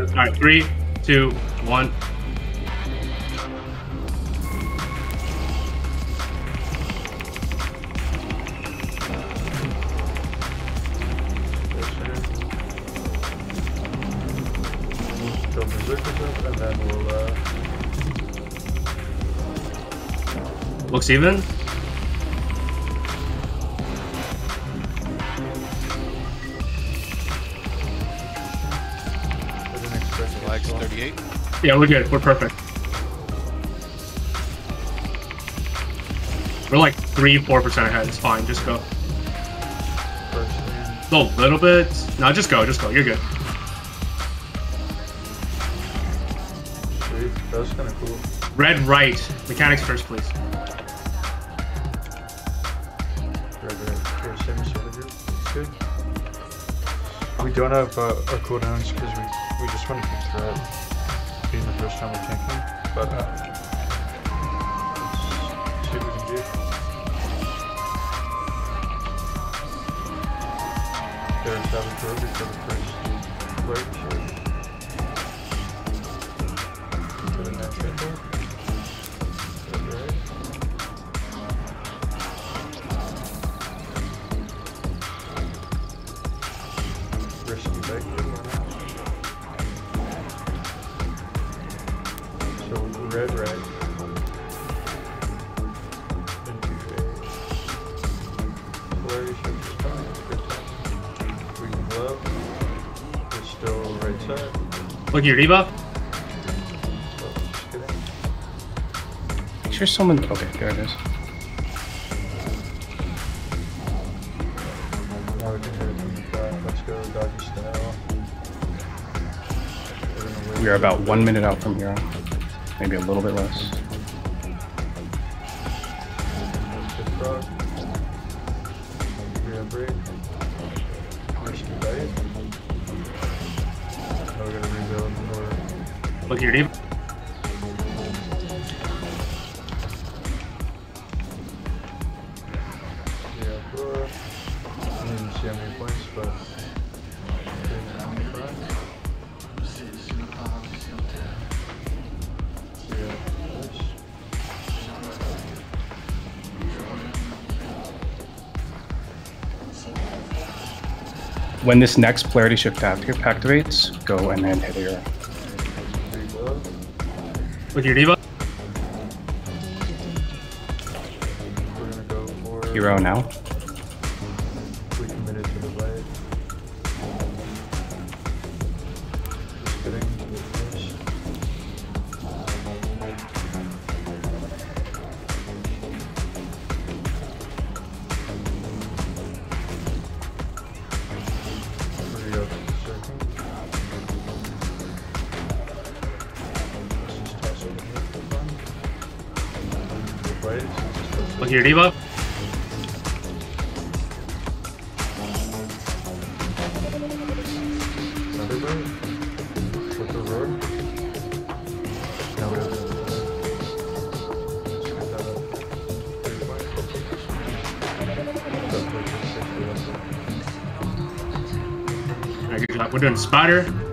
All right, three, two, one. Looks even. Flags 38. Yeah, we're good. We're perfect. We're like three, four percent ahead. It's fine. Just go. First hand. A little bit. No, just go. Just go. You're good. Sweet. That was kind of cool. Red right. Mechanics first, please. Right, right. Okay, semi solo group. Good. We don't have uh, our cooldowns because we, we just want to keep threat being the first time we're tanking. But uh, let's see what we can do. There's Savage Roar for the first red red into a polarity shift is fine. Good time. Green glove is still right side. Look at your debuff. So just kidding. Make sure someone. Okay, there it is. Now we can hit it from the back. Let's go doggy style. We're gonna wait We are for- about one minute out from here. Maybe a little bit less. Let's get frog. Rear break. Risky bite. Now we're gonna rebuild for Look at your debuff. yeah, door. I didn't see how many points, but When this next polarity shift act- activates, go and then hit a hero. Rebuild. Look at your debuff. We're gonna go Hero now. Right, good job. We're doing spider.